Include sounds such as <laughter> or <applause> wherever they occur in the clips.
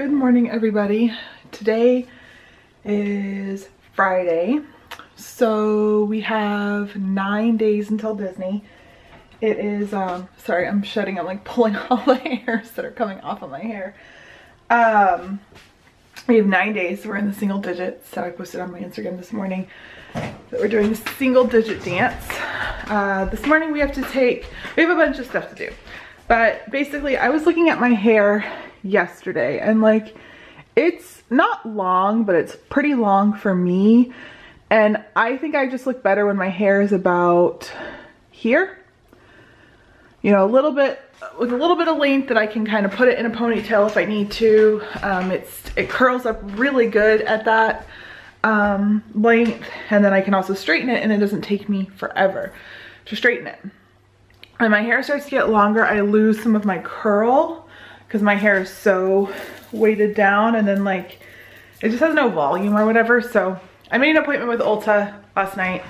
Good morning, everybody. Today is Friday, so we have nine days until Disney. It is, um, sorry, I'm shedding, I'm like pulling <laughs> all the hairs that are coming off of my hair. Um, we have nine days, we're in the single digits, so I posted on my Instagram this morning that we're doing the single digit dance. Uh, this morning we have to take, we have a bunch of stuff to do. But basically I was looking at my hair yesterday. And like it's not long but it's pretty long for me. And I think I just look better when my hair is about here. You know a little bit with a little bit of length that I can kind of put it in a ponytail if I need to. Um, it's it curls up really good at that um, length and then I can also straighten it and it doesn't take me forever to straighten it. And my hair starts to get longer I lose some of my curl because my hair is so weighted down and then like it just has no volume or whatever. So I made an appointment with Ulta last night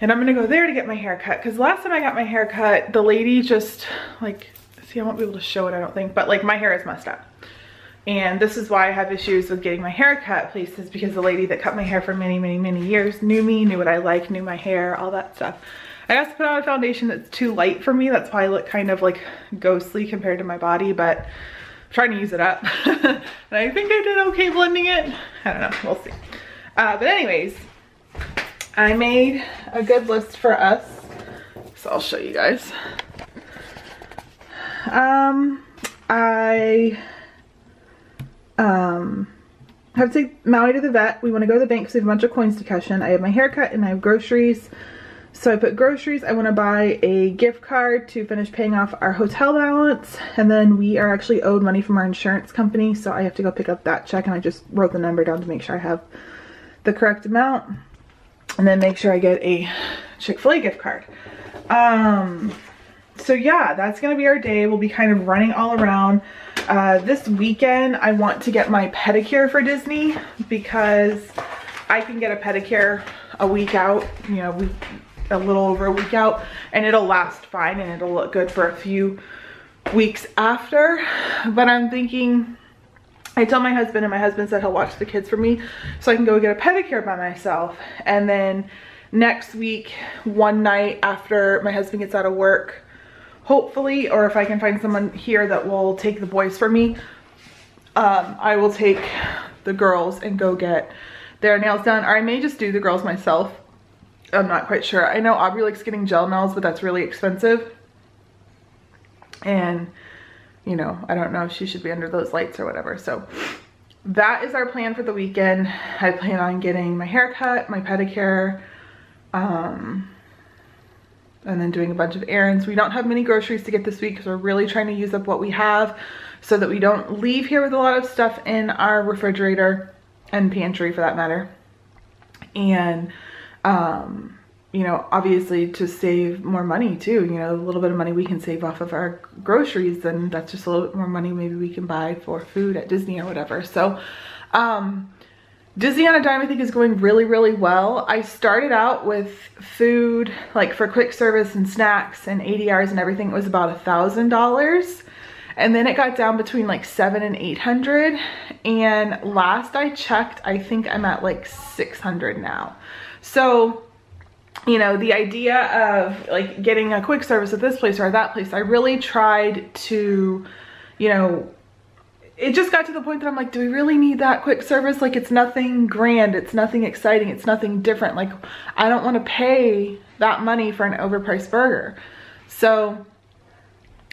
and I'm gonna go there to get my hair cut. Because last time I got my hair cut the lady just like see I won't be able to show it I don't think but like my hair is messed up. And this is why I have issues with getting my hair cut places because the lady that cut my hair for many many many years knew me knew what I like knew my hair all that stuff I also put on a foundation that's too light for me. That's why I look kind of like ghostly compared to my body, but I'm trying to use it up. <laughs> and I think I did okay blending it. I don't know, we'll see. Uh, but anyways, I made a good list for us. So I'll show you guys. Um, I um, have to take Maui to the vet. We want to go to the bank because we have a bunch of coins to cash in. I have my haircut and I have groceries. So I put groceries. I want to buy a gift card to finish paying off our hotel balance. And then we are actually owed money from our insurance company. So I have to go pick up that check. And I just wrote the number down to make sure I have the correct amount. And then make sure I get a Chick-fil-A gift card. Um, so yeah, that's to be our day. We'll be kind of running all around. Uh, this weekend, I want to get my pedicure for Disney because I can get a pedicure a week out. You know, we a little over a week out and it'll last fine and it'll look good for a few weeks after. But I'm thinking, I tell my husband and my husband said he'll watch the kids for me so I can go get a pedicure by myself. And then next week, one night after my husband gets out of work, hopefully, or if I can find someone here that will take the boys for me, um, I will take the girls and go get their nails done. Or I may just do the girls myself I'm not quite sure. I know Aubrey likes getting gel nails, but that's really expensive. And, you know, I don't know if she should be under those lights or whatever. So that is our plan for the weekend. I plan on getting my hair cut, my pedicure, um, and then doing a bunch of errands. We don't have many groceries to get this week because we're really trying to use up what we have so that we don't leave here with a lot of stuff in our refrigerator and pantry for that matter. And um, you know, obviously to save more money too, you know, a little bit of money we can save off of our groceries, then that's just a little bit more money maybe we can buy for food at Disney or whatever. So, um, Disney on a Dime I think is going really, really well. I started out with food, like for quick service and snacks and ADRs and everything, it was about a thousand dollars. And then it got down between like seven and 800. And last I checked, I think I'm at like 600 now. So, you know, the idea of like getting a quick service at this place or that place, I really tried to, you know, it just got to the point that I'm like, do we really need that quick service? Like it's nothing grand, it's nothing exciting, it's nothing different. Like I don't want to pay that money for an overpriced burger. So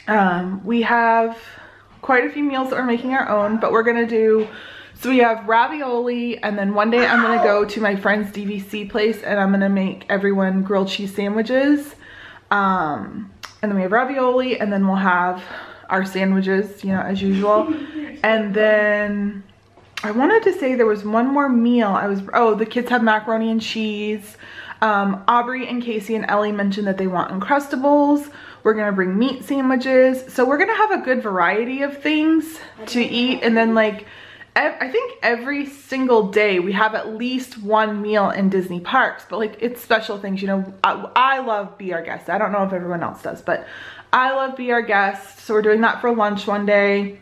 um, we have quite a few meals that we're making our own, but we're gonna do so we have ravioli and then one day I'm gonna go to my friend's DVC place and I'm gonna make everyone grilled cheese sandwiches. Um, and then we have ravioli and then we'll have our sandwiches, you know, as usual. <laughs> And then I wanted to say there was one more meal. I was, oh, the kids have macaroni and cheese. Um, Aubrey and Casey and Ellie mentioned that they want Uncrustables. We're gonna bring meat sandwiches. So we're gonna have a good variety of things to eat and then like I think every single day we have at least one meal in Disney parks, but like it's special things, you know, I, I, love Be Our Guest. I don't know if everyone else does, but I love Be Our Guest. So we're doing that for lunch one day.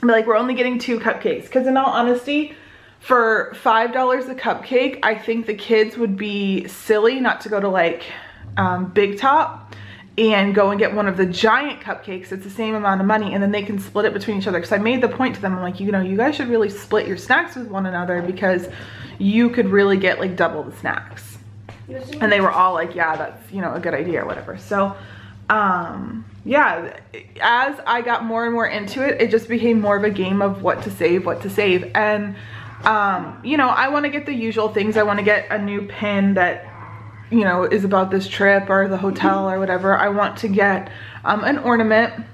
But like we're only getting two cupcakes because in all honesty, for $5 a cupcake, I think the kids would be silly not to go to like um, Big Top and go and get one of the giant cupcakes. It's the same amount of money and then they can split it between each other. Because I made the point to them, I'm like, you know, you guys should really split your snacks with one another because you could really get like double the snacks. And they were all like, yeah, that's, you know, a good idea or whatever. So, um, yeah, as I got more and more into it, it just became more of a game of what to save, what to save. And, um, you know, I want to get the usual things. I want to get a new pin that you know, is about this trip or the hotel or whatever. I want to get um, an ornament.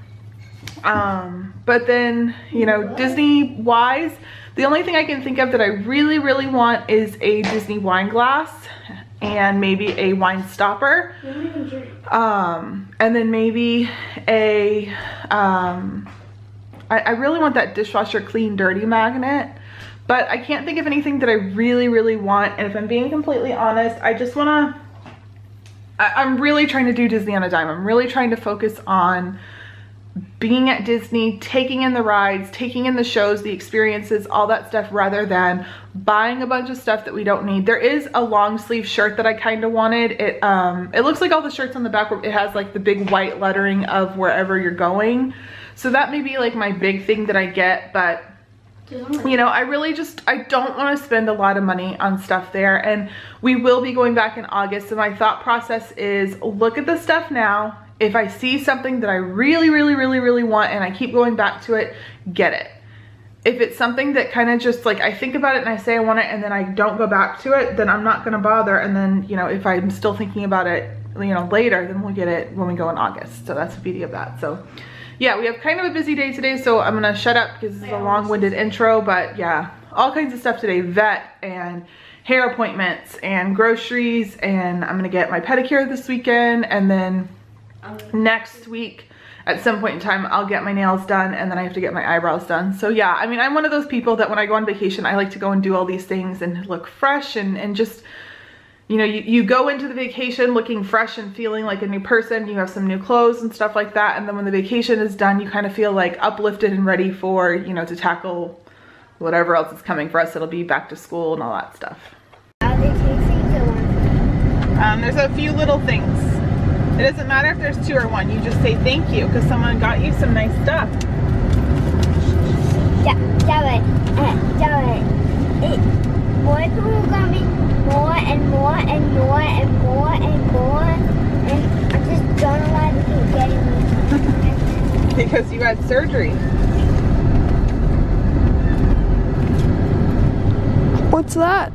Um, but then, you know, Disney wise, the only thing I can think of that I really, really want is a Disney wine glass and maybe a wine stopper. Um, and then maybe a, um, I, I really want that dishwasher clean dirty magnet but I can't think of anything that I really, really want. And if I'm being completely honest, I just wanna, I, am really trying to do Disney on a dime. I'm really trying to focus on being at Disney, taking in the rides, taking in the shows, the experiences, all that stuff rather than buying a bunch of stuff that we don't need. There is a long sleeve shirt that I kind of wanted. It um it looks like all the shirts on the back it has like the big white lettering of wherever you're going. So that may be like my big thing that I get, but you know, I really just, I don't want to spend a lot of money on stuff there. And we will be going back in August. So my thought process is look at the stuff now. If I see something that I really, really, really, really want and I keep going back to it, get it. If it's something that kind of just like, I think about it and I say I want it and then I don't go back to it, then I'm not going to bother. And then, you know, if I'm still thinking about it, you know, later, then we'll get it when we go in August. So that's the beauty of that. So yeah, we have kind of a busy day today, so I'm gonna shut up because this is a long-winded intro, but yeah, all kinds of stuff today, vet and hair appointments and groceries, and I'm gonna get my pedicure this weekend, and then next week, at some point in time, I'll get my nails done, and then I have to get my eyebrows done. So yeah, I mean, I'm one of those people that when I go on vacation, I like to go and do all these things and look fresh and, and just you know, you, you go into the vacation looking fresh and feeling like a new person, you have some new clothes and stuff like that, and then when the vacation is done, you kind of feel like uplifted and ready for, you know, to tackle whatever else is coming for us. It'll be back to school and all that stuff. Um, there's a few little things. It doesn't matter if there's two or one, you just say thank you because someone got you some nice stuff. Yeah, yeah, yeah, yeah. More people got me more and more and more and more and more. And I just don't know why they keep getting me. <laughs> because you had surgery. What's that?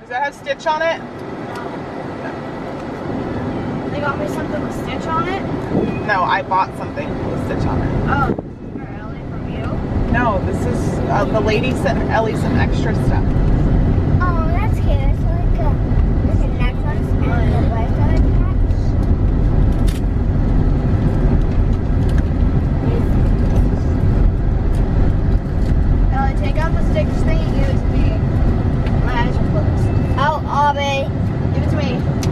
Does that have Stitch on it? They got me something with Stitch on it? No, I bought something with Stitch on it. Oh. For Ellie from you? No, this is, uh, the lady sent Ellie some extra stuff. Oh, that's cute. It's like a, there's a necklace and a bracelet Ellie, take out the Stitch thing and give it to me. My eyes are closed. Oh, Abby. Give it to me.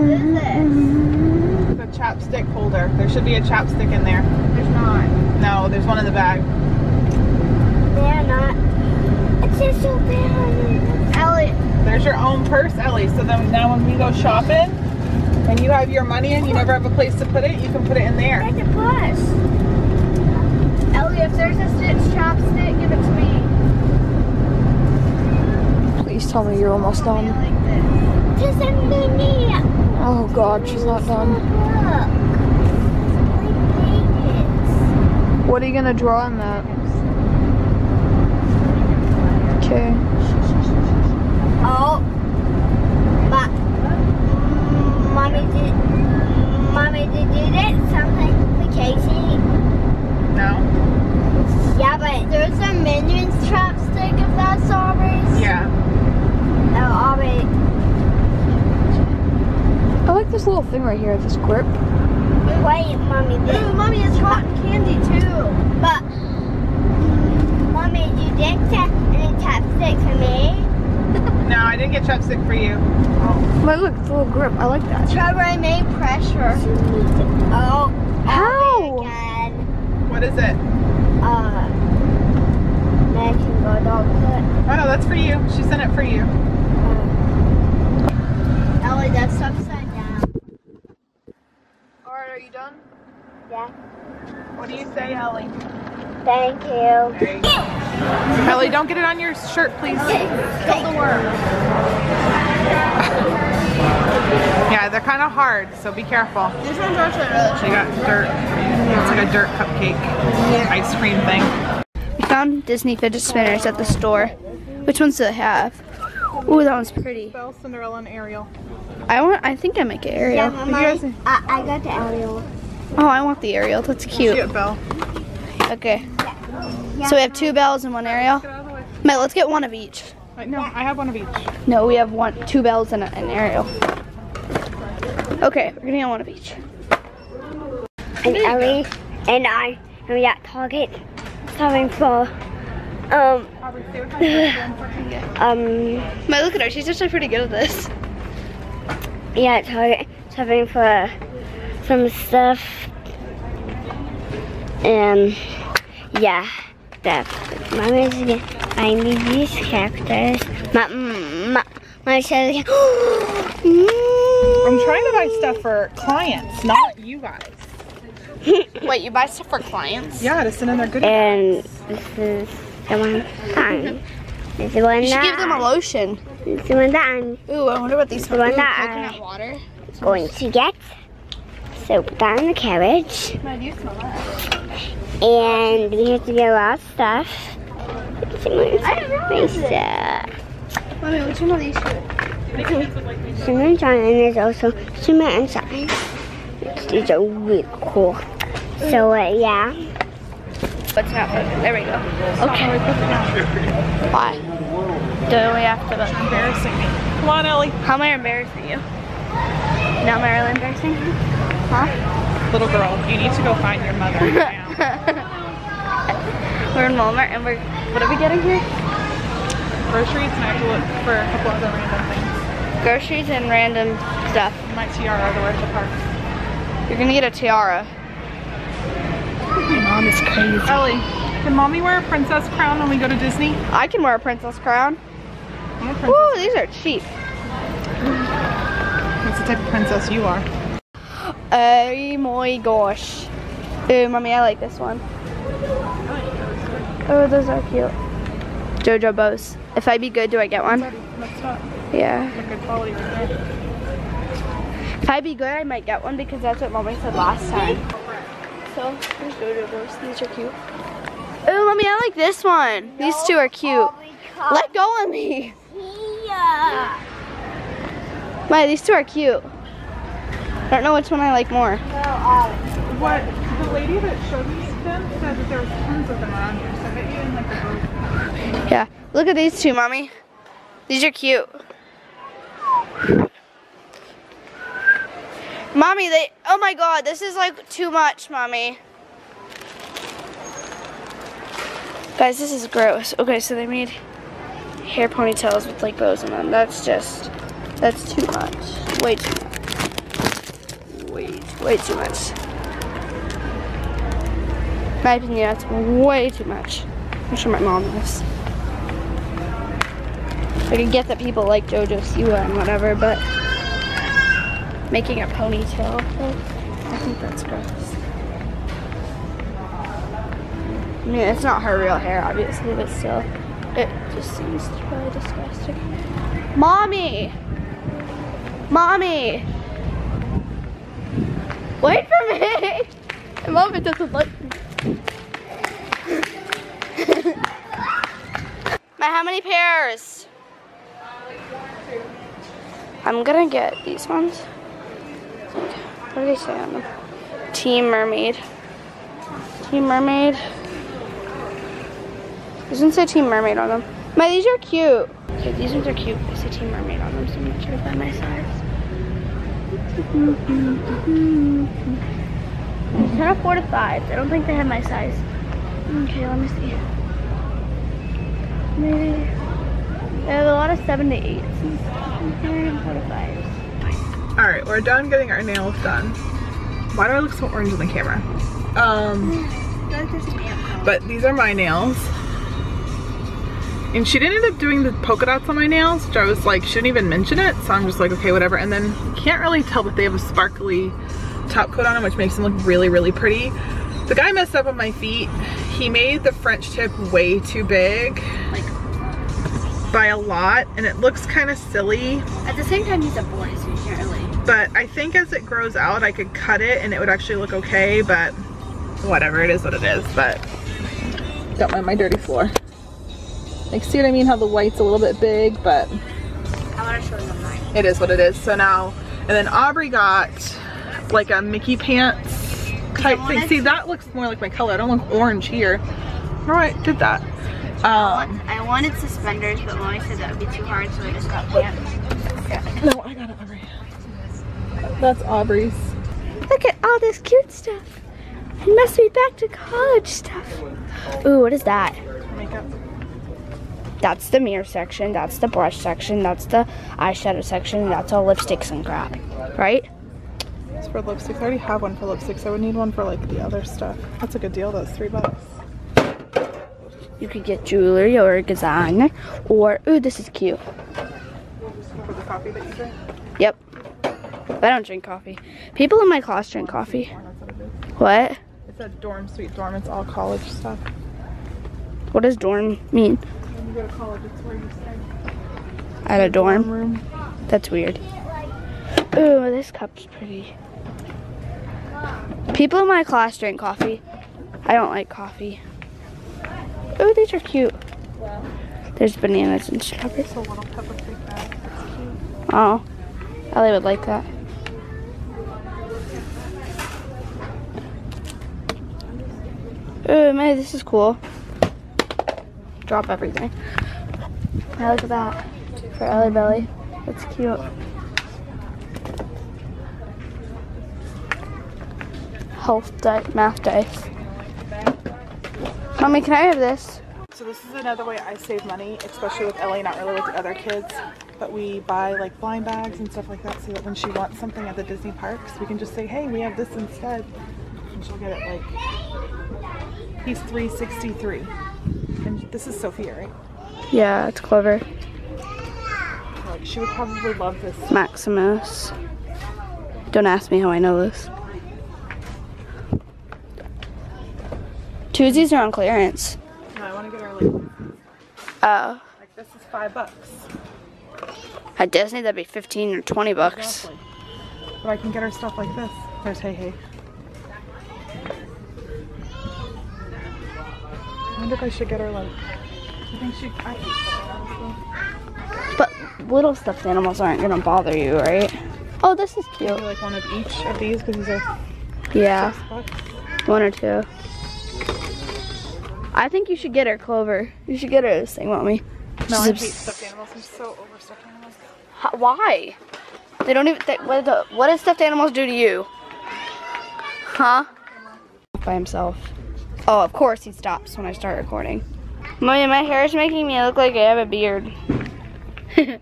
What is this? chapstick holder. There should be a chapstick in there. There's not. No, there's one in the bag. They're not. It's just so bad. Ellie. There's your own purse, Ellie. So then now when we go shopping and you have your money and you never have a place to put it, you can put it in there. There's a purse. Ellie, if there's a Stitch chapstick, give it to me. Please tell me you're almost done. Like Just a. Oh god, she's not done. What are you gonna draw on that? Okay. Oh. But mommy did mommy did you did something for Casey? No. Yeah, but there's a minions chopstick if that's strawberries. Yeah. Oh, Aubrey. I like this little thing right here, this grip. Wait, mommy. Ooh, mommy has cotton candy too. But, mommy, you didn't have any chapstick for me. <laughs> No, I didn't get chapstick for you. My look, it's a little grip. I like that. Trevor, I made pressure. Oh. How? Again. What is it? Uh. Mexican Bulldog. Oh that's for you. She sent it for you. Ellie, that's upside down. Alright, are you done? Yeah. What do you say, Ellie? Thank you. There you. Ellie, don't get it on your shirt, please. Kill the worm. Yeah, they're kind of hard, so be careful. This one's actually really They got dirt. It's like a dirt cupcake ice cream thing. We found Disney fidget spinners at the store. Which ones do they have? Ooh, that one's pretty. Belle, Cinderella, and Ariel. I want. I think I might get Yeah, Ariel. Mama, I, I got the Ariel. Oh, I want the Ariel. That's cute. Cute, Belle. Okay. So we have two bells and one Ariel. Get out of the way. Mate, let's get one of each. Wait, no, I have one of each. No, we have one, two bells and a- an Ariel. Okay, we're gonna get one of each. And Ellie and I and we at Target shopping for um <laughs> um Mate, look at her. She's actually pretty good at this. yeah at Target shopping for some stuff and yeah stuff. Mommy's gonna find me these characters. My my my says I'm trying to buy stuff for clients, not you guys. <laughs> Wait, you buy stuff for clients? Yeah, to send in their goodies. and this is the one. This is one You should that give them a lotion. this is one that I'm Ooh, I wonder what these The one that I- coconut water. going to get. So put that in the carriage. Mate, you smell that? And we have to get a lot of stuff. My stuff. Mommy, which one are these two? Cinnamon <laughs> John and there's also cinnamon inside. These are really cool. So uh, yeah. What's not? There we go. Okay. Why? Do we have to? Embarrassing me. Come on, Ellie. How am I embarrassing you? Now am I really embarrassing you? Huh? Little girl, you need to go find your mother now. <laughs> we're in Walmart and we're. What are we getting here? Groceries, and I have to look for a couple other random things. Groceries and random stuff. My tiara to wear to the park. You're gonna get a tiara. Mom is crazy. Ellie, can mommy wear a princess crown when we go to Disney? I can wear a princess crown. Princess. Ooh, these are cheap. What's the type of princess you are? Oh my gosh. Ooh, mommy, I like this one. Oh, those are cute. Jojo bows. If I be good, do I get one? Yeah. a good quality right there. If I be good, I might get one because that's what mommy said last time. So, there's Jojo bows. These are cute. Oh, mommy, I like this one. These two are cute. Let go of me. Yeah. My, these two are cute. I don't know which one I like more. What the lady that showed me them said that there was tons of them around here, so I bet you in like the group. Yeah. Look at these two, mommy. These are cute. Mommy, they, oh my god, this is like too much, mommy. Guys, this is gross. Okay, so they made hair ponytails with like bows in them. That's just, that's too much. Way too much. Way, way too much. My opinion, that's way too much. I'm sure my mom is. I can get that people like JoJo Siwa and whatever, but making a ponytail, I think that's gross. I mean, it's not her real hair, obviously, but still, it just seems really disgusting. Mommy! Mommy! Wait for me! <laughs> Mom, it doesn't like me. <laughs> My, how many pairs? I'm gonna get these ones. What do they say on them? Team Mermaid. Team Mermaid. Doesn't say Team Mermaid on them. My, these are cute. Okay, these ones are cute. They say Team Mermaid on them, so I'm not sure if they're my size. Ten of four to five. I don't think they have my size. Okay, let me see. Maybe. They have a lot of seven to eights four to fives. All right, we're done getting our nails done. Why do I look so orange in the camera? Um, but these are my nails. And she didn't end up doing the polka dots on my nails, which I was like, she didn't even mention it. So I'm just like, okay, whatever. And then can't really tell that they have a sparkly top coat on them, which makes them look really, really pretty. The guy messed up on my feet. He made the French tip way too big. Like- by a lot and it looks kind of silly At the same time, he's a boy, so you can't really. But I think as it grows out I could cut it and it would actually look okay but whatever it is what it is but don't mind my dirty floor. Like see what I mean? How the white's a little bit big but I want to show them mine. it is what it is. So now and then Aubrey got like a Mickey pants type thing. See that looks more like my color. I don't look orange here. All right did that. Um I wanted suspenders, but mommy said that would be too hard, so I just got pants. no I got it that's Aubrey's Look at all this cute stuff. It must be back to college stuff. Ooh, what is that? makeup That's the mirror section, that's the brush section, that's the eyeshadow section, that's all lipsticks and crap. Right? It's for lipsticks. I already have one for lipsticks. I would need one for like the other stuff. That's a good deal. That's three bucks. You could get jewelry or a designer, or, ooh, this is cute. For the coffee that you drink. Yep. But I don't drink coffee. People in my class drink coffee. What it is. A dorm, sweet dorm. It's all college stuff. What does dorm mean? When you go to college, it's where you stay. At a dorm? room. That's weird. Ooh, this cup's pretty. People in my class drink coffee. I don't like coffee. Ooh, these are cute. There's bananas and strawberries. It's a little Peppa Pig bag. Oh, Ellie would like that. Ooh, man, this is cool. Drop everything. Now look at that. For Ellie Belly. That's cute. Health dice, math dice. Mommy, can I have this? So this is another way I save money, especially with Ellie, not really with the other kids. But we buy like blind bags and stuff like that so that when she wants something at the Disney parks, we can just say, hey, we have this instead. And she'll get it like, he's 363. And this is Sophia, right? Yeah, it's clever. Like, she would probably love this. Maximus. Don't ask me how I know this. Tuesdays are on clearance. No, I want to get her like, Oh. like this is five bucks. At Disney, that'd be 15 or 20 bucks. Exactly. But I can get her stuff like this. There's Hey Hey. I wonder if I should get her like. I think she. I think so. But little stuffed animals aren't gonna bother you, right? Oh, this is Maybe cute. like one of each of these because these are Yeah, six one or two. I think you should get her Clover. You should get her this thing, mommy. No, I She's hate stuffed animals. I'm so over stuffed animals. H- Why? They don't even. They, what, do, what does stuffed animals do to you? Huh? By himself. Oh, of course he stops when I start recording. My my hair is making me look like I have a beard. <laughs>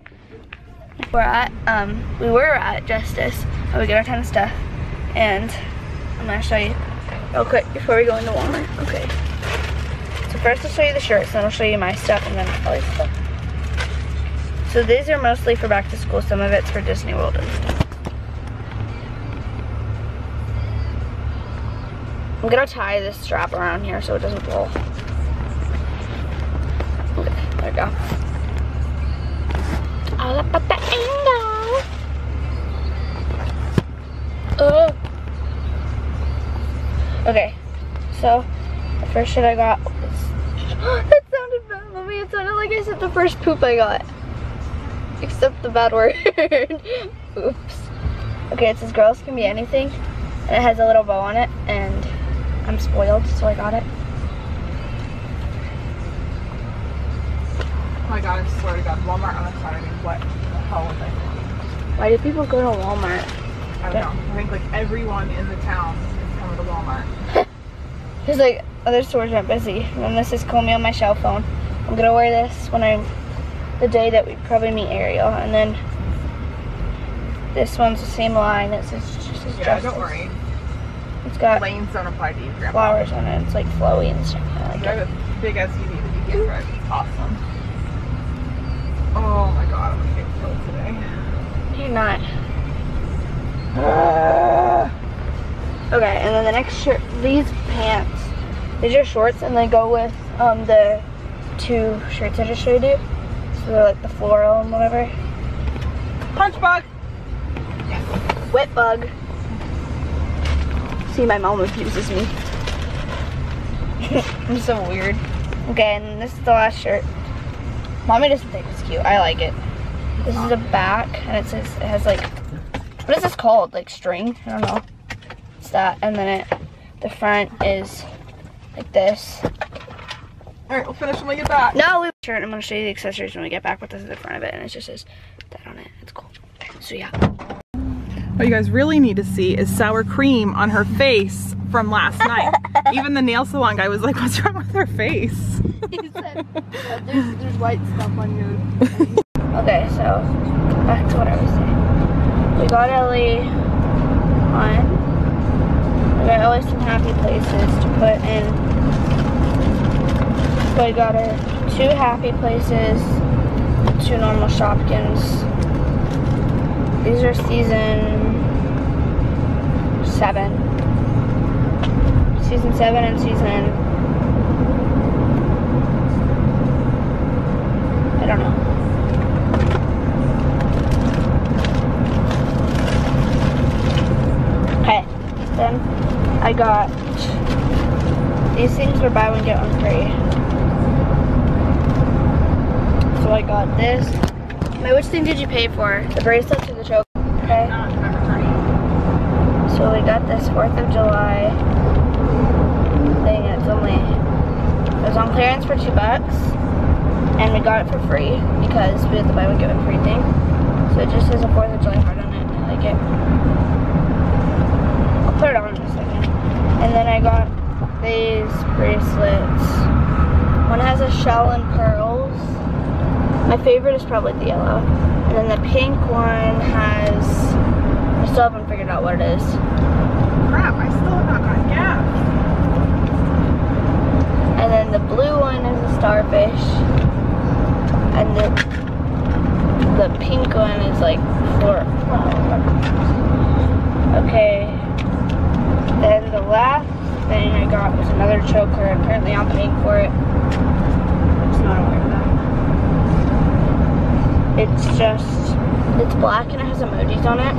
we're at um we were at Justice and we got our ton of stuff and I'm gonna show you real quick before we go into Walmart. Okay. So first I'll show you the shirts, then I'll show you my stuff and then Ellie's stuff. So these are mostly for back to school. Some of it's for Disney World and stuff. I'm gonna tie this strap around here so it doesn't roll. Okay, there we go. All up at the angle. Oh. Okay, so the first shit I got was. <gasps> that sounded bad, mommy. It sounded like I said the first poop I got. Except the bad word. <laughs> Oops. Okay, it says girls can be anything. And it has a little bow on it. And I'm spoiled, so I got it. Oh my god, I swear to god, Walmart on a Saturday. What the hell was I thinking? Why do people go to Walmart? I don't know. I think like everyone in the town is coming to Walmart. There's like other stores aren't busy. And this is me on my cell phone. I'm gonna wear this when I'm the day that we probably meet Ariel, and then this one's the same line. It says just says Yeah, don't worry. It's got Lanes don't apply to you, flowers on it. It's like flowy and stuff. I like drive a big SUV that you can't drive. It's awesome. Oh my god, I'm gonna get killed today. You're not. Okay, and then the next shirt, these pants, these are shorts, and they go with um, the two shirts I just showed you. So they're like the floral and whatever. Punch bug! Wet bug. See, my mom refuses me. <laughs> I'm so weird. Okay, and this is the last shirt. Mommy doesn't think it's cute. I like it. This is the back, and it says it has like, what is this called? Like string? I don't know. It's that, and then it, the front is like this. Alright, we'll finish when we get back. No, we shirt. I'm gonna show you the accessories when we get back. But this is the front of it, and it just says that on it. It's cool. So yeah. What you guys really need to see is sour cream on her face from last night. <laughs> Even the nail salon guy was like, what's wrong with her face? He said, there's, there's white stuff on your. <laughs> Okay, so back to what I was saying. We got Ellie on. We got Ellie some happy places to put in. So I got her two happy places, two normal Shopkins. These are season seven. Season seven and season. I don't know. Okay, then I got these things were buy one get one free. So I got this. Wait, which thing did you pay for? The bracelets or the choke? Okay. So we got this 4th of July thing. It's only, it was on clearance for two bucks. And we got it for free because we had the buy one get one free thing. So it just has a 4th of July heart on it. I like it. I'll put it on in a second. And then I got these bracelets. One has a shell and pearls. My favorite is probably the yellow. And then the pink one has, I still haven't figured out what it is. Crap, I still have not gotten gas. And then the blue one is a starfish. And the the pink one is like floral. Okay. Then the last thing I got was another choker. Apparently I'm paying for it. I'm just not aware of that. It's just, it's black and it has emojis on it.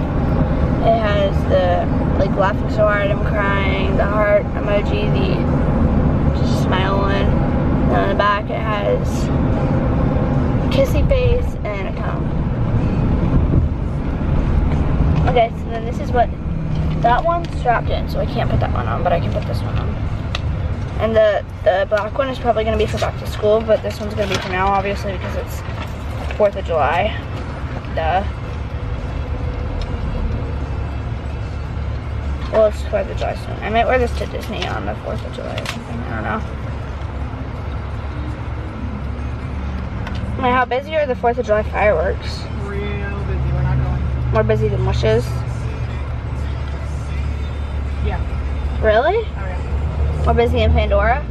It has the, like, laughing so hard I'm crying, the heart emoji, the just smiling. And on the back it has kissy face and a tongue. Okay, so then this is what that one's strapped in, so I can't put that one on, but I can put this one on. And the the black one is probably gonna be for back to school, but this one's gonna be for now, obviously, because it's Fourth of July. Duh. Well, it's Fourth of July soon. I might wear this to Disney on the Fourth of July or something. I don't know. I mean, how busy are the Fourth of July fireworks? Real busy, we're not going. More busy than wishes. Yeah. Really? Oh yeah. More busy in Pandora?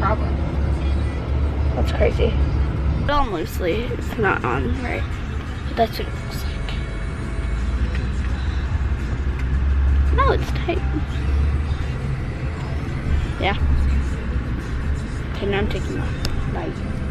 Probably. That's crazy. Put on loosely. It's not on right. But that's what it looks like. No, it's tight. Yeah. Okay, now I'm taking off. Bye.